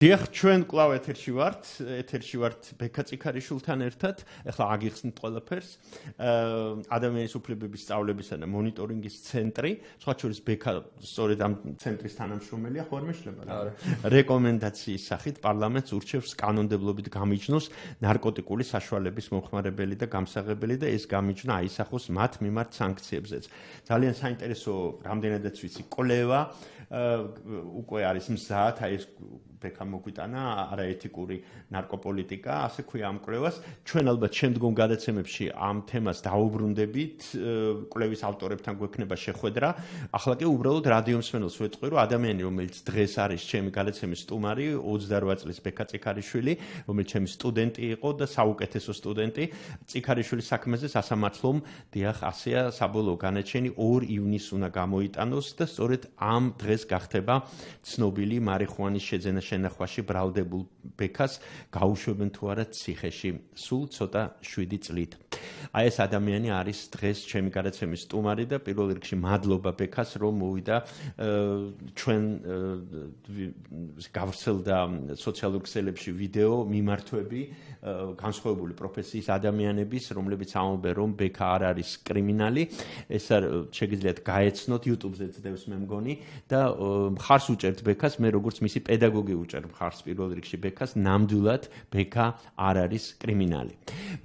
დიახ, ჩვენ კლავ ეთერში ვართ, ეთერში ვართ ბექა ციქარიშვილთან ერთად. ეხლა აგიხსნით ყველაფერს. ადამიანის უფლებების სწავლებისა და მონიტორინგის ცენტრი, სხვა შორის ბექა სწორედ ამ ცენტრის თანამშრომელია, ხო არ მეშლება რა? რეკომენდაციის სახით პარლამენტს ურჩევს კანონმდებლობით გამიჯნოს ნარკოტიკული საშუალების მომხმარებელი და გამსაღებელი და ეს გამიჯნა აისახოს მათ მიმართ სანქციებზეც. ძალიან საინტერესო რამდენადაც ვიცი, კოლევა უკვე არის მზად, აი ეს ბექა მოგვიტანა არაეთიკური ნარკოპოლიტიკა, ასე ქვია ამ კვლევას. ჩვენ ალბათ შემდგომ გადაცემებში ამ თემას დაუბრუნდებით, კვლევის ავტორებთან გვექნება შეხვედრა. ახლა კი უბრალოდ რადიო მსმენელს ვეთყვი, რომ ადამიანი, რომელიც დღეს არის ჩემი გადაცემის სტუმარი, 28 წლის ბექა ციქარიშვილი, რომელიც ჩემი სტუდენტი იყო და საუკეთესო სტუდენტი, ციქარიშვილის საქმეზე სასამართლომ დიახ, ასეა საბოლოო განაჩენი 2 ივნისს უნდა გამოიტანოს და სწორედ ამ დღეს გახდება ცნობილი მარიხუანის შეძენა შენახვაში ბრალდებულ ბექას გაუშვებენ თუ არა ციხეში სულ ცოტა 7 წლით. აი ეს ადამიანი არის დღეს ჩემი გადაცემის სტუმარი და პირველ რიგში მადლობა ბექას რომ მოვიდა ჩვენ გავრცელდა სოციალურ ქსელებში ვიდეო მიმართვები განსხვავებული პროფესიის ადამიანების რომლებიც ამბობენ რომ ბექა არ არის კრიმინალი. ეს არ შეგიძლიათ გაეცნოთ YouTube-ზე ძდევს მე მგონი. და მხარს უჭერთ ბექას. მე როგორც მისი პედაგოგი უჭერ მხარს პირველ რიგში ბექას ნამდვილად ბექა არ არის კრიმინალი.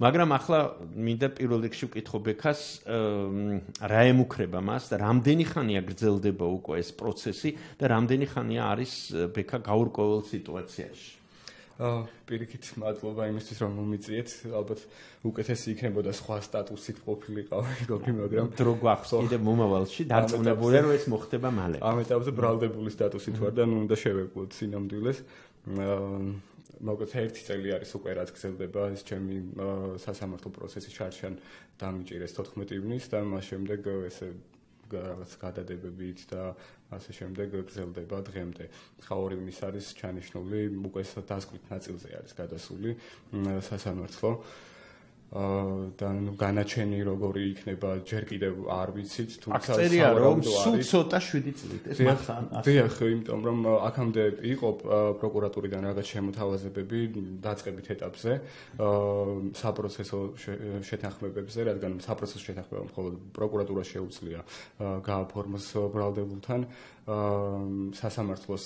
მაგრამ ახლა მინდა პირველ რიგში ვკითხო ბექას რა ემუქრება მას და რამდენი ხანია გრძელდება უკვე ეს პროცესი და რამდენი ხანია არის ბექა გაურკვეველ სიტუაციაში? აა პირიქით მადლობა იმისთვის რომ მომიწიეთ. ალბათ უკეთესი იქნებოდა სხვა სტატუსით ყოფილიყავი გოგი მაგრამ დრო გვახს კიდე მომავალში დარწმუნებული რომ ეს მოხდება მალე. ამ ეტაპზე ბრალდებული სტატუსით ვარ და ნუ უნდა შევეკლოთ სინამდვილეს. აა მოკლედ ერთი წელი არის უკვე რაც გრძელდება ეს ჩემი სასამართლო პროცესის ჩარჩან დამიჭირეს 14 ივნისს და მას შემდეგ ესე რაღაც გადადებებით და ასე შემდეგ გრძელდება დღემდე. ხაორი ვის არის ჩანიშნული უკვე დასკვნით ნაწილზე არის გადასული სასამართლო. და ნუ განაჩენი როგორი იქნება ჯერ კიდევ არ ვიცით თუმცა აქცერია რომ სულ ცოტა 7 წლით ეს მახან დიახ იმიტომ რომ აქამდე იყო პროკურატურიდან რაღაც შემოთავაზებები დაწყებით ეტაპზე საპროცესო შეთანხმებებზე რადგან საპროცესო შეთანხმება მხოლოდ პროკურატურა შეუძლია გააფორმოს ბრალდებულთან. სასამართლოს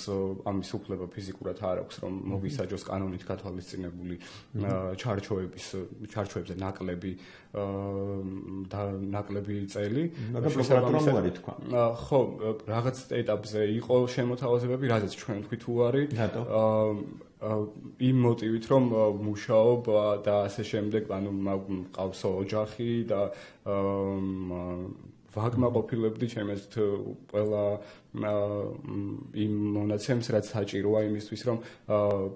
ამის უფლება ფიზიკურად არ აქვს რომ მოგისაჯოს კანონით გათვალისწინებული ჩარჩოების ჩარჩოებზე ნაკლები და ნაკლები წელი. მაგრამ პროკურატურა მოარი თქვა. ხო რაღაც ეტაპზე იყო შემოთავაზებები რაზეც ჩვენ თქვით უარი იმ მოტივით რომ მუშაობ და ასე შემდეგ ანუ მყავს ოჯახი და ვაკმაყოფილებდი ჩემს ყველა იმ მონაცემს რაც საჭიროა იმისთვის რომ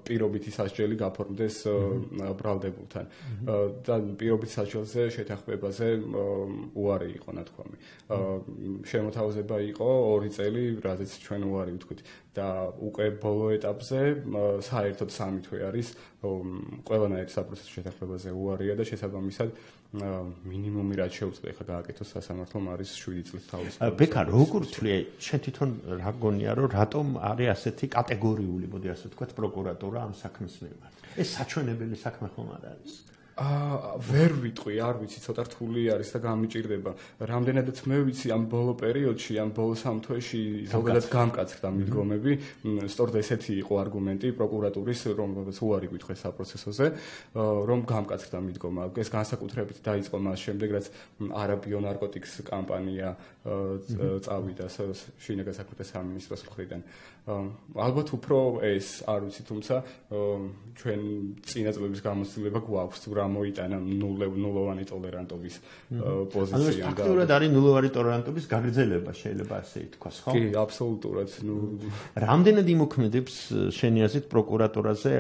პირობითი სასჯელი გაფორმდეს ბრალდებულთან. და პირობითი სასჯელზე შეთანხმებაზე უარი იყო ნათქვამი. შემოთავაზება იყო 2 წელი რადგან ჩვენ უარი ვთქვით. და უკვე ბოლო ეტაპზე საერთოდ სამი თვე არის ყველანაირი საპროცესო შეთანხმებაზე უარია და შესაბამისად მინიმუმი რაც შეუძლია ხა გააკეთოს სასამართლომ არის 7 წლის თავის. ბექა როგორ თვლი შენ თვითონ რა გონია რომ რატომ არის ასეთი კატეგორიული მოდი ასე ვთქვათ პროკურატურა ამ საქმის მიმართ? ეს საჩვენებელი საქმე ხომ არ არის? აა ვერ ვიტყვი, არ ვიცი, ცოტა რთული არის და გამიჭirdება. რამდენადაც მე ვიცი ამ ბოლო პერიოდში, ამ ბოლო სამ თვეში ზოგადად გამკაცრდა მიდგომები, სწორედ ესეთი იყო არგუმენტი პროკურატურის, რომელსაც უარი გითხეს საპროცესოზე, რომ გამკაცრდა მიდგომა. ეს განსაკუთრებით დაიწყო მას შემდეგ, რაც არაბიო ნარკოტიკს კამპანია წავიდა შინაგან საქმეთა სამინისტროს მხრიდან. ალბათ უფრო ეს არ ვიცი, თუმცა ჩვენ წინა წლების გამოცდილება გვაქვს, თუ რა მოიტანა ნულოვანი ტოლერანტობის პოზიცია და ანუ ფაქტურად არის ნულოვანი ტოლერანტობის გაგრძელება შეიძლება ასე ითქვას, ხო? კი, აბსოლუტურად. ნუ რამდენად იმოქმედებს შენი აზრით პროკურატურაზე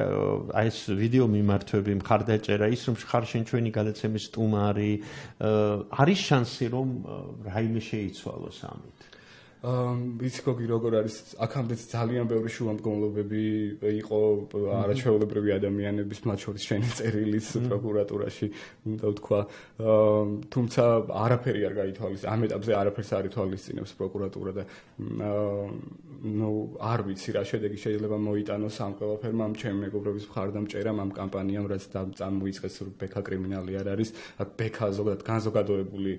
აი ეს ვიდეო მიმართვები, მხარდაჭერა ის რომ ხარ შენ ჩვენი გადაცემის სტუმარი, არის შანსი რომ რაიმე შეიცვალოს ამით? ვიცი გოგი როგორ არის აქამდე ძალიან ბევრი შუამდგომლობები იყო არაჩვეულებრივი ადამიანების მათ შორის შენი წერილის პროკურატურაში უნდა ვთქვა. თუმცა არაფერი არ გაითვალის ამ ეტაპზე არაფერს არ ითვალისწინებს პროკურატურა და ნუ არ ვიცი რა შედეგი შეიძლება მოიტანოს ამ ყველაფერმა ამ ჩემი მეგობრების მხარდამჭერამ ამ კამპანიამ რაც წამოიწყეს ბექა კრიმინალი არ არის ბექა ზოგადად განზოგადოებული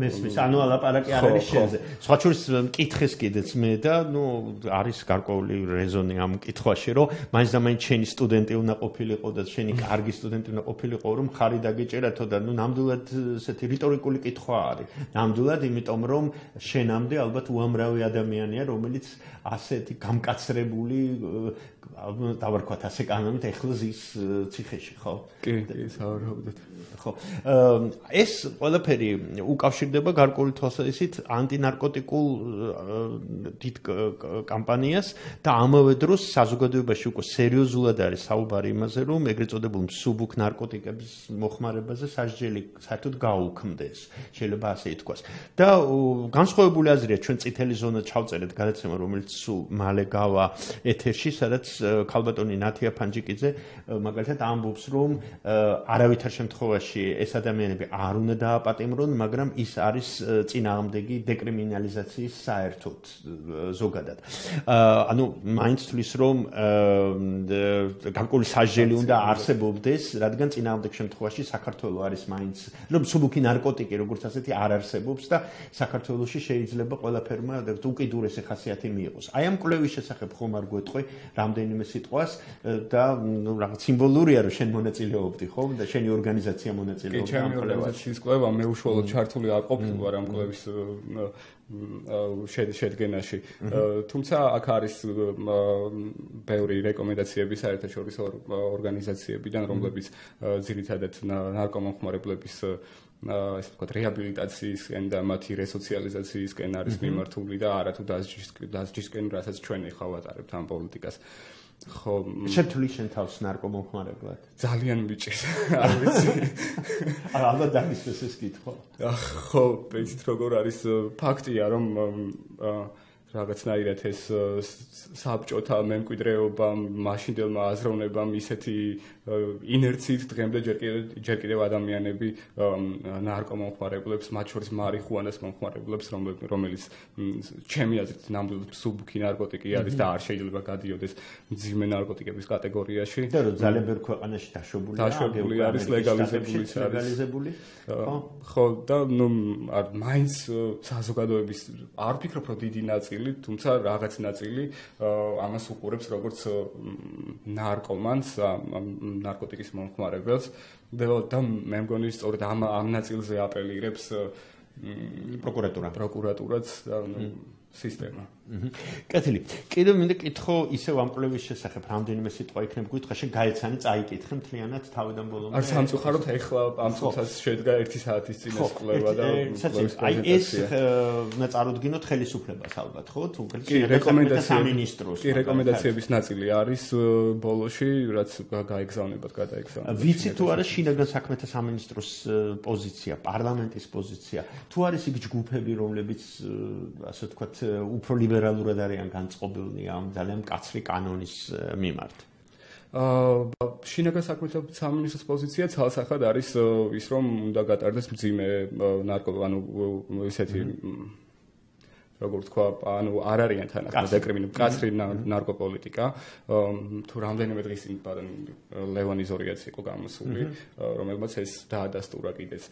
მესმის ანუ ალაპარაკი არ არის შენზე. სხვა შორის მკითხეს კიდეც მე და ნუ არის გარკვეული რეზონი ამ მკითხვაში რომ მაინც და მაინც შენი სტუდენტი უნდა ყოფილიყო და შენი კარგი სტუდენტი უნდა ყოფილიყო რომ ხარი დაგეჭერათო და ნუ ნამდვილად ესეთი რიტორიკული კითხვა არის. ნამდვილად იმიტომ რომ შენამდე ალბათ უამრავი ადამიანია რომელიც ასეთი გამკაცრებული დავარქვათ ასე კანონით ეხლა ზის ციხეში ხო? კი კი საუბრობდით ხო. ეს ყველაფერი უკავშირდება გარკვეული თვალსაზრისით ანტინარკოტიკულ დიდ კამპანიას და ამავე დროს საზოგადოებაში უკვე სერიოზულად არის საუბარი იმაზე რომ ეგრეთ წოდებულ მსუბუქ ნარკოტიკების მოხმარებაზე სასჯელი საერთოდ გაუქმდეს. შეიძლება ასე ითქვას. და განსხვავებული აზრია ჩვენ წითელი ზონა ჩავწერეთ გადაცემა რომელიც სულ მალე გავა ეთერში სადაც ქალბატონი ნათია ფანჯიკიძე მაგალითად ამბობს რომ არავითარ შემთხვევაში ეს ადამიანები არ უნდა დააპატიმრონ მაგრამ ის არის წინააღმდეგი დეკრიმინალიზაციის საერთოდ ზოგადად. ანუ მაინც თulis რომ განკული სასჯელი უნდა არსებობდეს რადგან წინააღმდეგ შემთხვევაში საქართველოს არის მაინც რომ სუბუქი ნარკოტიკი როგორც ასეთი არ არსებობს და საქართველოსში შეიძლება ყველაფერმა უკიდურესი ხასიათი მიიღოს. აი ამ კლევის შესახებ ხომ არ გვეტყვი რამდენიმე სიტყვას და რაღაც სიმბოლურია რომ შენ მონაწილეობდი ხო და შენი ორგანიზაცია მონაწილეობდა ამ კლევაში. კი, ჩემი ორგანიზაციის კლევა მე უშუალოდ ჩართული არ ყოფილი ვარ ამ კლევის შედგენაში. თუმცა აქ არის ბევრი რეკომენდაციები საერთაშორისო ორგანიზაციებიდან, რომლებიც ძირითადად ნარკომანხმარებლების ასე ვთქვათ, რეაბილიტაციისკენ და მათი რესოციალიზაციისკენ არის მიმართული და არათუ დასჯისკენ, რასაც ჩვენ ახლა ვატარებთ ამ პოლიტიკას. ხო, შეთვლი შენ თავს ნარკომონხმარებლად. ძალიან მიჭირს, არ ვიცი. არა, ალბათ დამისვეს ეს კითხვა. ხო, ვიცით როგორ არის ფაქტია, რომ აა რაღაცნაირად ეს საბჭოთა მემკვიდრეობა მაშინდელმა აზროვნებამ ისეთი ინერციით დღემდე ჯერ კიდევ ჯერ კიდევ ადამიანები ნარკომომხმარებლებს მათ შორის მარიხუანას მომხმარებლებს რომელიც ჩემი აზრით ნამდვილად სუბუქი ნარკოტიკი არის და არ შეიძლება გადიოდეს მძიმე ნარკოტიკების კატეგორიაში. და რომ ძალიან ბევრ ქვეყანაში დაშვებული დაშვებული არის ლეგალიზებული ლეგალიზებული ხო? და ნუ მაინც საზოგადოების არ ვფიქრობ რომ დიდი ნაწილი ნაწილი, თუმცა რაღაც ნაწილი ამას უყურებს როგორც ნარკომანს, ნარკოტიკის მომხმარებელს და მე მგონი სწორედ ამ ამ ნაწილზე აპელირებს პროკურატურა. პროკურატურაც და სისტემა. კეთილი. კიდევ მინდა კითხო ისევ ამ კლევის შესახებ, რამდენიმე სიტყვა იქნებ გითხრა, შენ გაეცანი წაიკითხე მთლიანად თავიდან ბოლომდე. არ სამწუხაროდ ეხლა ამ წუთას შედგა 1 საათის წინ ეს კლევა და აი ეს უნდა წარუდგინოთ ხელისუფლებას ალბათ, ხო? თუ რეკომენდაციები სამინისტროს. კი, რეკომენდაციების ნაწილი არის ბოლოში, რაც გაეგზავნებათ, გადაეგზავნებათ. ვიცი თუ არა შინაგან საქმეთა სამინისტროს პოზიცია, პარლამენტის პოზიცია, თუ არის იქ ჯგუფები, რომლებიც ასე ვთქვათ, უფრო ლიბერალურად არიან განწყობილნი ამ ძალიან მკაცრი კანონის მიმართ. აა შინაგან საქმეთა სამინისტროს პოზიცია ცალსახად არის ის რომ უნდა გატარდეს მძიმე ნარკო ანუ ესეთი როგორც თქვა, ანუ არ არიან თან ახლა დეკრიმინო კაცრი ნარკოპოლიტიკა. თუ რამდენიმე დღის წინ ლევანი ზორიაც იყო გამოსული, რომელმაც ეს დაადასტურა კიდეც.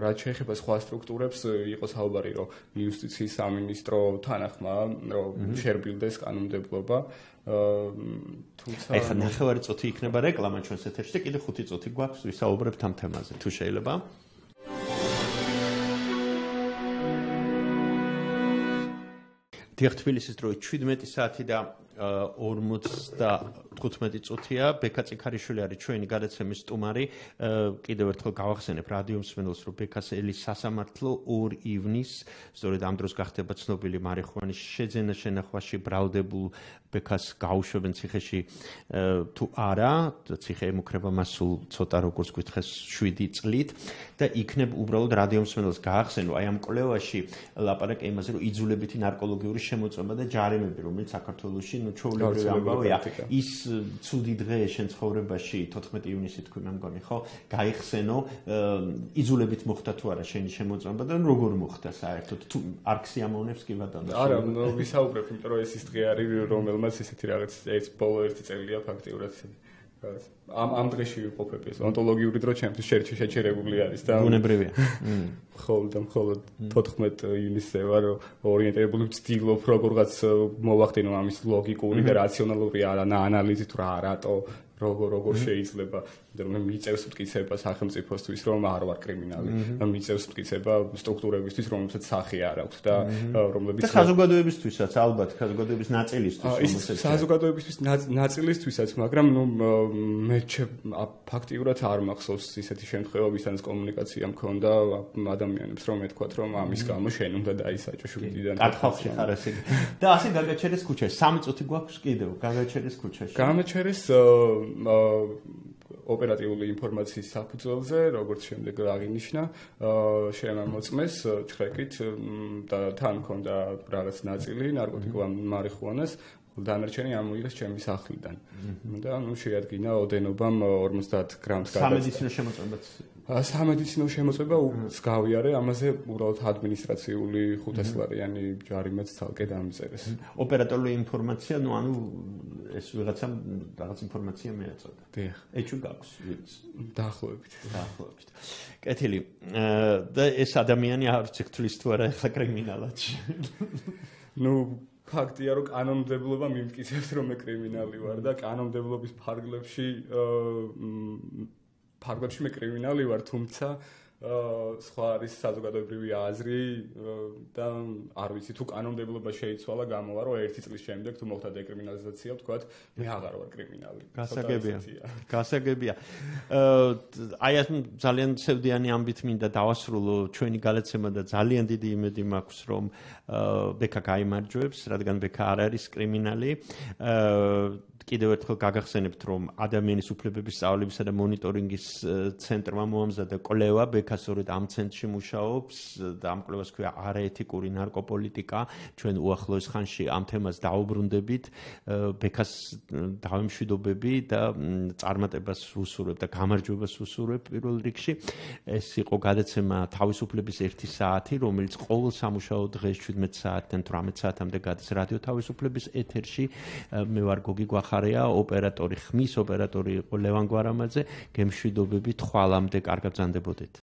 რაც შეეხება სხვა სტრუქტურებს, იყო საუბარი, რომ იუსტიციის სამინისტრო თანახმა, რომ შერბილდეს კანონმდებლობა. თუმცა ეხლა ნახევარი წუთი იქნება რეკლამა ჩვენს ეთერში და კიდე 5 წუთი გვაქვს ვისაუბრებთ ამ თემაზე, თუ შეიძლება. დიახ თბილისის დროით 17 საათი და 55 წუთია. ბექა ციხარიშვილი არის ჩვენი გადაცემის სტუმარი. კიდევ ერთხელ გავახსენებ რადიო მსმენელს რომ ბექას ელის სასამართლო 2 ივნის სწორედ ამ დროს გახდება ცნობილი მარიხუანის შეძენა შენახვაში ბრალდებულ ბექას გაუშვებენ ციხეში. თუ არა, ციხე ემუქრება მას სულ ცოტა როგორც გითხეს 7 წლით. და იქნებ უბრალოდ რადიომსმენელს გაახსენო აი ამ კვლევაში ლაპარაკი იმაზე რომ იძულებითი ნარკოლოგიური შემოწმება და ჯარიმები რომელიც საქართველოსში ნუ ჩაოლებრივი ამბავია. ის ცუდი დღე შენ ცხოვრებაში 14 ივნისი თქვი მე მგონი ხო? გაიხსენო იძულებით მოხდა თუ არა შენი შემოწმება და როგორ მოხდა საერთოდ? თუ არქსი ამოვნებს კი ბატონო არა ვისაუბრებ იმიტომ რომ ეს ის დღე არის რომელმაც ესეთი რაღაც ეს ბოლო ერთი წელია ფაქტიურად ამ ამ დღეში ვიყოფები ეს ონტოლოგიური დრო ჩემთვის შეერჩი შეჩერებული არის და უნებრივია ხოლმე და მხოლოდ 14 ივნისზე ვარ ორიენტირებული ვცდილობ როგორღაც მოვახდინო ამის ლოგიკური და რაციონალური ანალიზი თუ რა რატო როგორ როგორ შეიძლება. რომ მიწევს მტკიცება სახელმწიფოსთვის რომ არ ვარ კრიმინალი. მიწევს მტკიცება სტრუქტურებისთვის რომელსაც სახე არ აქვს და რომლებიც და საზოგადოებისთვისაც ალბათ საზოგადოების ნაწილისთვის რომელსაც საზოგადოებისთვის ნაწილისთვისაც მაგრამ ნუ მე ფაქტიურად არ მახსოვს ისეთი შემთხვევა ვისაც კომუნიკაცია მქონდა ადამიანებს რომ ეთქვათ რომ ამის გამო შენ უნდა დაისაჯო შუბიდიდან კათხალში ხარ ესე. და ასე გაგაჩერეს ქუჩაში. სამი წუთი გვაქვს კიდევ გაგაჩერეს ქუჩაში. გამაჩერეს ოპერატიული ინფორმაციის საფუძველზე, როგორც შემდეგ აღინიშნა, შემამოწმეს ჩხეკით და თან მქონდა რაღაც ნაწილი ნარკოტიკულ მარიხუანას, დანარჩენი ამოიღეს ჩემი სახლიდან. და ნუ შეადგინა ოდენობამ 50 გრამს გადაწყდა სამედიცინო შემოწმებაც სამედიცინო შემოწმება გავიარე ამაზე უბრალოდ ადმინისტრაციული 500 ლარიანი ჯარიმეც ცალკე დამწერეს. ოპერატორული ინფორმაცია ნუ ანუ ეს ვიღაცამ რაღაც ინფორმაცია მიეწოდა. დიახ. ეჩუ გაქვს ვირს დაახლოებით. დაახლოებით. კეთილი. და ეს ადამიანი არ ციქთulis თუ არა ხა კრიმინალად. Ну ფაქტია რომ კანონმდებლობა მიმტკიცებს რომ მე კრიმინალი ვარ და კანონმდებლობის ფარგლებში ფარგლებში მე კრიმინალი ვარ, თუმცა აა სხვა არის საზოგადოებრივი აზრი და არ ვიცი თუ კანონმდებლობა შეიცვალა გამოვა რომ ერთი წლის შემდეგ თუ მოხდა დეკრიმინალიზაცია ვთქვათ მე აღარ ვარ კრიმინალი. გასაგებია გასაგებია. აი ეს ძალიან ცევდიანი ამბით მინდა დავასრულო ჩვენი გალაცემა და ძალიან დიდი იმედი მაქვს რომ ბექა გაიმარჯვებს რადგან ბექა არ არის კრიმინალი. კიდევ ერთხელ გაგახსენებთ, რომ ადამიანის უფლებების სწავლებისა და მონიტორინგის ცენტრმა მოამზადა კვლევა, ბექასორეთ ამ ცენტრში მუშაობს და ამ კვლევას ქვია არაეთიკური ნარკოპოლიტიკა. ჩვენ უახლოეს ხანში ამ თემას დაუბრუნდებით, ბექას დავემშვიდობები და წარმატებას ვუსურვებ და გამარჯვებას ვუსურვებ პირველ რიგში. ეს იყო გადაცემა თავისუფლების 1 საათი, რომელიც ყოველ სამუშაო დღეს 17 საათიდან 18 საათამდე გადის რადიო თავისუფლების ეთერში. მე ვარ გოგი გვახა ხარია ოპერატორი ხმის ოპერატორი იყო ლევან გვარამაძე გემშვიდობებით ხვალამდე კარგად ზანდებოდეთ